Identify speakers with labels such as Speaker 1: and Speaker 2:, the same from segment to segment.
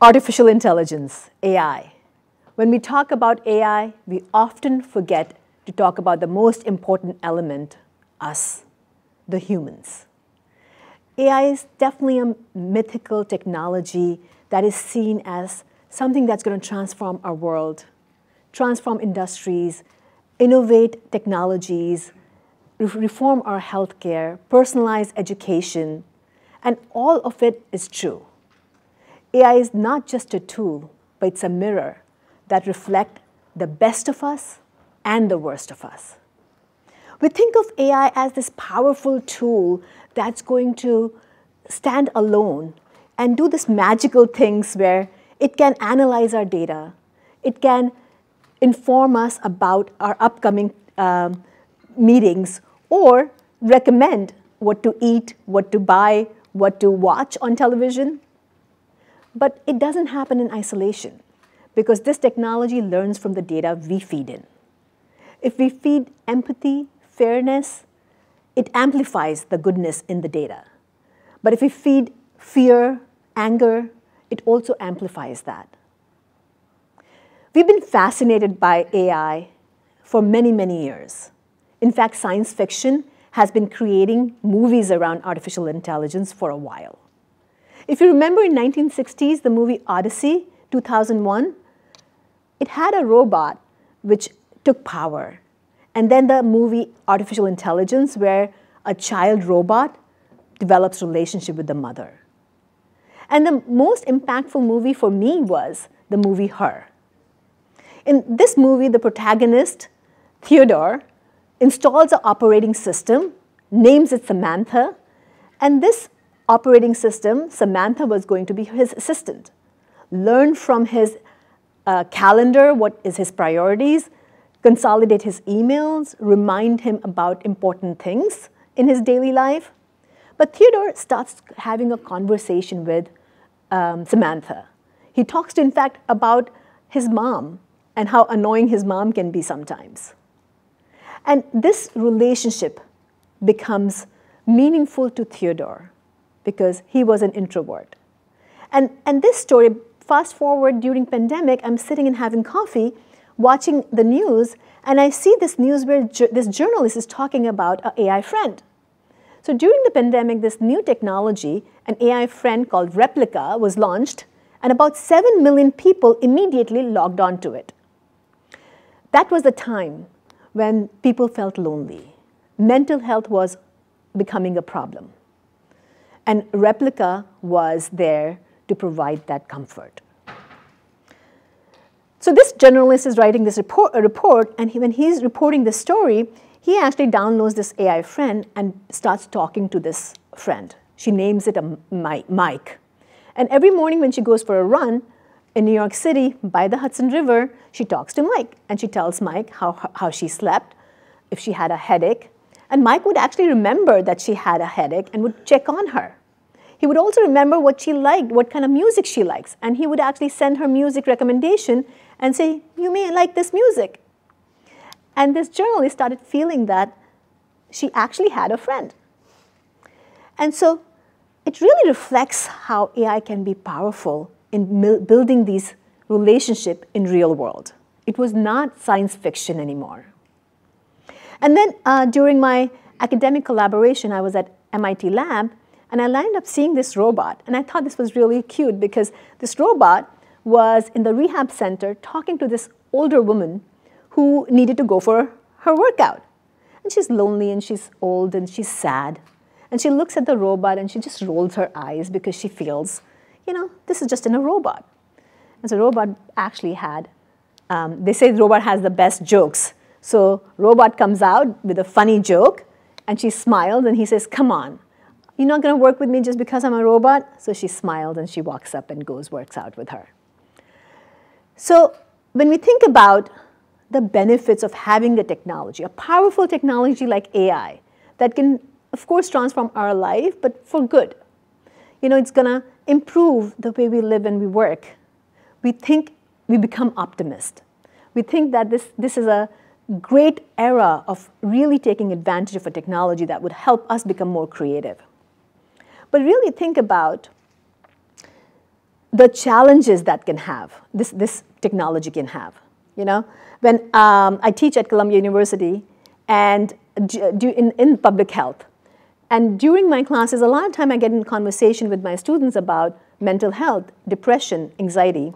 Speaker 1: Artificial intelligence, AI. When we talk about AI, we often forget to talk about the most important element, us, the humans. AI is definitely a mythical technology that is seen as something that's going to transform our world, transform industries, innovate technologies, reform our healthcare, personalize education, and all of it is true. AI is not just a tool, but it's a mirror that reflects the best of us and the worst of us. We think of AI as this powerful tool that's going to stand alone and do this magical things where it can analyze our data, it can inform us about our upcoming um, meetings, or recommend what to eat, what to buy, what to watch on television. But it doesn't happen in isolation because this technology learns from the data we feed in. If we feed empathy, fairness, it amplifies the goodness in the data. But if we feed fear, anger, it also amplifies that. We've been fascinated by AI for many, many years. In fact, science fiction has been creating movies around artificial intelligence for a while. If you remember in 1960s, the movie Odyssey, 2001, it had a robot which took power. And then the movie Artificial Intelligence, where a child robot develops relationship with the mother. And the most impactful movie for me was the movie Her. In this movie, the protagonist, Theodore, installs an operating system, names it Samantha, and this operating system, Samantha was going to be his assistant. Learn from his uh, calendar what is his priorities, consolidate his emails, remind him about important things in his daily life. But Theodore starts having a conversation with um, Samantha. He talks, to, in fact, about his mom and how annoying his mom can be sometimes. And this relationship becomes meaningful to Theodore because he was an introvert. And, and this story, fast forward during pandemic, I'm sitting and having coffee, watching the news, and I see this news where ju this journalist is talking about an AI friend. So during the pandemic, this new technology, an AI friend called Replika, was launched, and about 7 million people immediately logged on to it. That was the time when people felt lonely. Mental health was becoming a problem. And Replika was there to provide that comfort. So this journalist is writing this report, report and he, when he's reporting the story, he actually downloads this AI friend and starts talking to this friend. She names it a Mike. And every morning when she goes for a run in New York City by the Hudson River, she talks to Mike and she tells Mike how, how she slept, if she had a headache. And Mike would actually remember that she had a headache and would check on her. He would also remember what she liked, what kind of music she likes. And he would actually send her music recommendation and say, you may like this music. And this journalist started feeling that she actually had a friend. And so it really reflects how AI can be powerful in building these relationships in real world. It was not science fiction anymore. And then uh, during my academic collaboration, I was at MIT lab, and I landed up seeing this robot. And I thought this was really cute because this robot was in the rehab center talking to this older woman who needed to go for her workout. And she's lonely and she's old and she's sad. And she looks at the robot and she just rolls her eyes because she feels, you know, this is just in a robot. And so robot actually had, um, they say the robot has the best jokes. So robot comes out with a funny joke and she smiles and he says, come on, you're not going to work with me just because I'm a robot? So she smiled and she walks up and goes, works out with her. So when we think about the benefits of having a technology, a powerful technology like AI that can, of course, transform our life, but for good. You know, it's going to improve the way we live and we work. We think we become optimist. We think that this, this is a great era of really taking advantage of a technology that would help us become more creative. But really think about the challenges that can have, this, this technology can have. You know, when um, I teach at Columbia University and do, in, in public health, and during my classes, a lot of time I get in conversation with my students about mental health, depression, anxiety.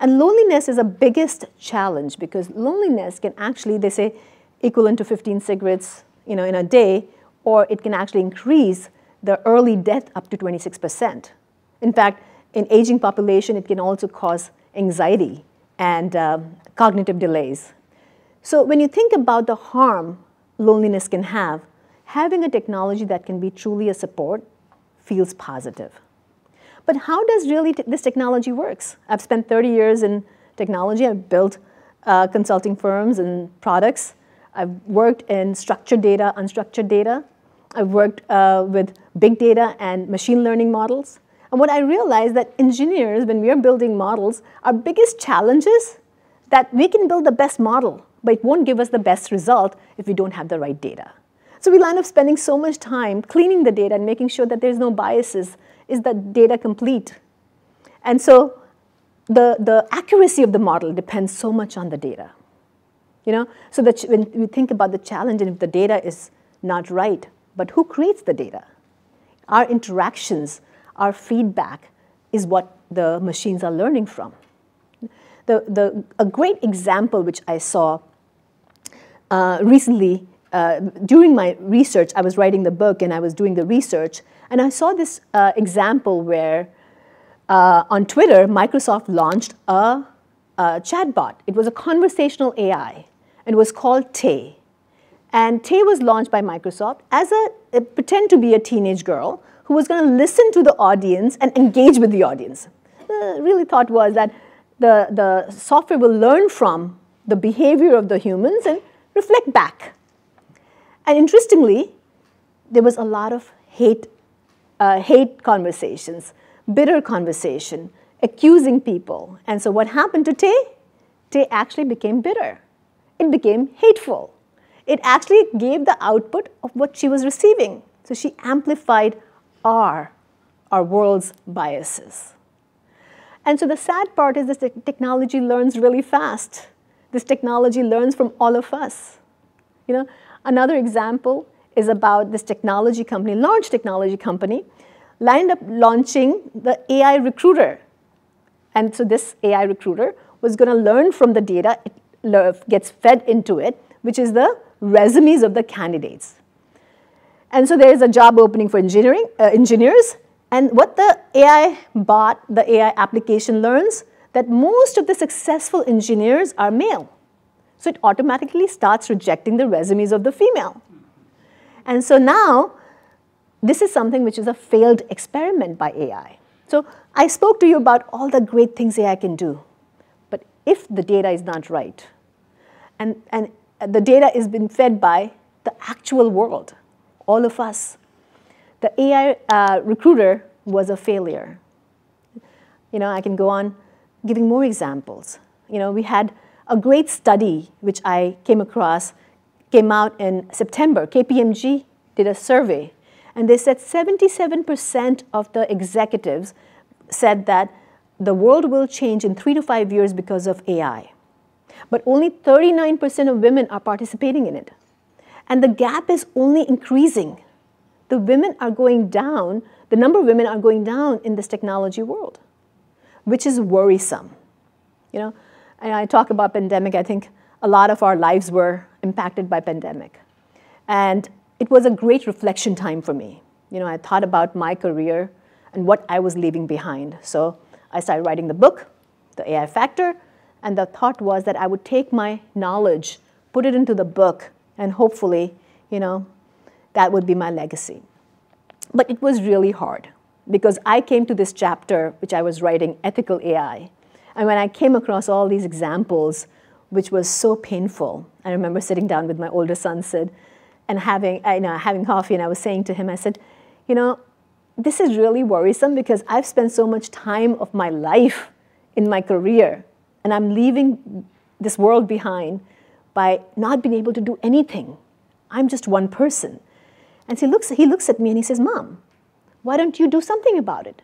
Speaker 1: And loneliness is a biggest challenge because loneliness can actually, they say, equivalent to 15 cigarettes you know, in a day, or it can actually increase the early death up to 26%. In fact, in aging population, it can also cause anxiety and uh, cognitive delays. So when you think about the harm loneliness can have, having a technology that can be truly a support feels positive. But how does really this technology works? I've spent 30 years in technology. I've built uh, consulting firms and products. I've worked in structured data, unstructured data. I've worked uh, with big data and machine learning models. And what I realized that engineers, when we are building models, our biggest challenge is that we can build the best model, but it won't give us the best result if we don't have the right data. So we land up spending so much time cleaning the data and making sure that there's no biases. Is the data complete? And so the, the accuracy of the model depends so much on the data. You know, so that when we think about the challenge and if the data is not right, but who creates the data? Our interactions, our feedback is what the machines are learning from. The, the, a great example which I saw uh, recently uh, during my research, I was writing the book and I was doing the research, and I saw this uh, example where uh, on Twitter, Microsoft launched a, a chatbot. It was a conversational AI and was called Tay. And Tay was launched by Microsoft as a, a pretend to be a teenage girl who was going to listen to the audience and engage with the audience. The really thought was that the, the software will learn from the behavior of the humans and reflect back. And interestingly, there was a lot of hate, uh, hate conversations, bitter conversation, accusing people. And so what happened to Tay? Tay actually became bitter it became hateful. It actually gave the output of what she was receiving. So she amplified our, our world's biases. And so the sad part is this technology learns really fast. This technology learns from all of us. You know, another example is about this technology company, large technology company, lined up launching the AI recruiter. And so this AI recruiter was going to learn from the data it gets fed into it, which is the resumes of the candidates. And so there is a job opening for engineering, uh, engineers. And what the AI bot, the AI application learns, that most of the successful engineers are male. So it automatically starts rejecting the resumes of the female. And so now, this is something which is a failed experiment by AI. So I spoke to you about all the great things AI can do. But if the data is not right, and, and the data is being fed by the actual world, all of us. The AI uh, recruiter was a failure. You know, I can go on giving more examples. You know, we had a great study which I came across, came out in September. KPMG did a survey, and they said 77% of the executives said that the world will change in three to five years because of AI but only 39% of women are participating in it. And the gap is only increasing. The women are going down, the number of women are going down in this technology world, which is worrisome. You know, and I talk about pandemic, I think a lot of our lives were impacted by pandemic. And it was a great reflection time for me. You know, I thought about my career and what I was leaving behind. So I started writing the book, The AI Factor, and the thought was that I would take my knowledge, put it into the book, and hopefully, you know, that would be my legacy. But it was really hard because I came to this chapter, which I was writing, Ethical AI. And when I came across all these examples, which was so painful, I remember sitting down with my older son, Sid, and having, you know, having coffee, and I was saying to him, I said, you know, this is really worrisome because I've spent so much time of my life in my career and I'm leaving this world behind by not being able to do anything. I'm just one person. And he looks, he looks at me and he says, Mom, why don't you do something about it?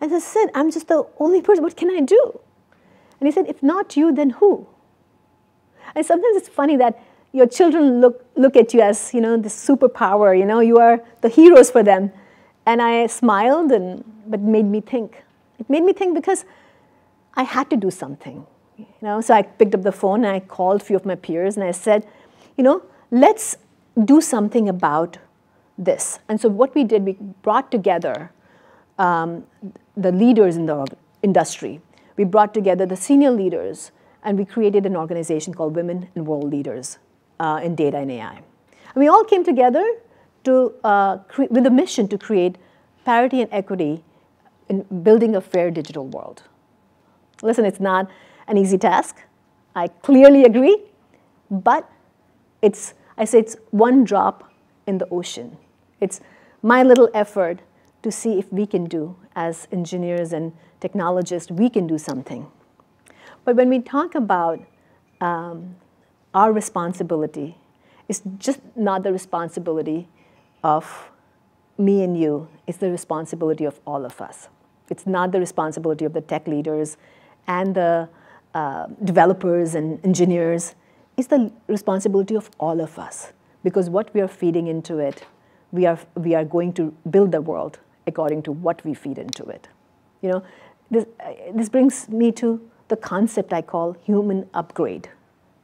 Speaker 1: And I said, I'm just the only person. What can I do? And he said, If not you, then who? And sometimes it's funny that your children look, look at you as, you know, this superpower, you know, you are the heroes for them. And I smiled, and, but made me think. It made me think because I had to do something. You know, so I picked up the phone and I called a few of my peers and I said, you know, let's do something about this. And so what we did, we brought together um, the leaders in the industry. We brought together the senior leaders and we created an organization called Women and World Leaders uh, in Data and AI. And we all came together to, uh, with a mission to create parity and equity in building a fair digital world. Listen, it's not an easy task. I clearly agree, but it's, I say it's one drop in the ocean. It's my little effort to see if we can do, as engineers and technologists, we can do something. But when we talk about um, our responsibility, it's just not the responsibility of me and you, it's the responsibility of all of us. It's not the responsibility of the tech leaders and the uh, developers and engineers. is the responsibility of all of us because what we are feeding into it, we are, we are going to build the world according to what we feed into it. You know, this, uh, this brings me to the concept I call human upgrade.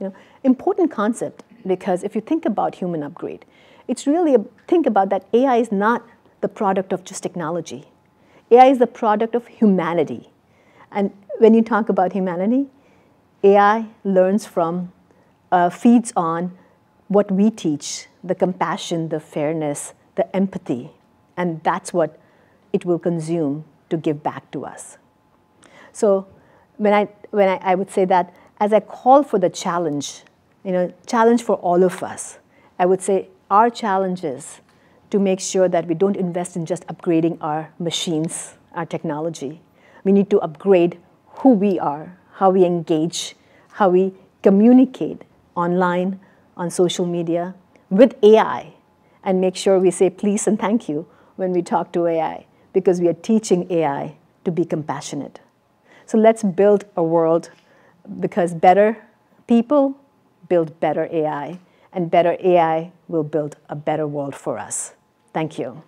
Speaker 1: You know, important concept because if you think about human upgrade, it's really a, think about that AI is not the product of just technology. AI is the product of humanity. And when you talk about humanity, AI learns from, uh, feeds on what we teach the compassion, the fairness, the empathy. And that's what it will consume to give back to us. So when I, when I, I would say that as I call for the challenge, you know, challenge for all of us, I would say our challenge is to make sure that we don't invest in just upgrading our machines, our technology. We need to upgrade who we are, how we engage, how we communicate online, on social media, with AI, and make sure we say please and thank you when we talk to AI, because we are teaching AI to be compassionate. So let's build a world because better people build better AI, and better AI will build a better world for us. Thank you.